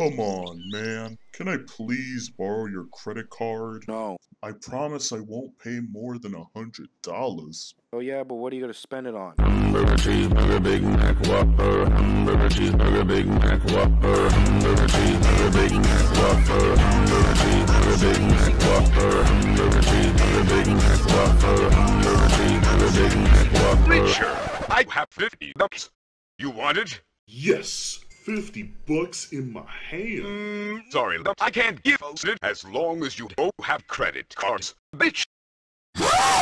Come on, man. Can I please borrow your credit card? No. I promise I won't pay more than a hundred dollars. Oh yeah, but what are you gonna spend it on? Hamburger, cheeseburger, Big Mac, Whopper. Hamburger, cheeseburger, Big Mac, Whopper. Hamburger, cheeseburger, Big Mac, Whopper. Hamburger, cheeseburger, Big Mac, Whopper. Hamburger, cheeseburger, Big Mac, Whopper. Hamburger, cheeseburger, Big Mac, Whopper. Richard, I have 50 bucks. You want it? Yes, 50 bucks in my hand. Mm, sorry, but I can't give it as long as you don't have credit cards, bitch.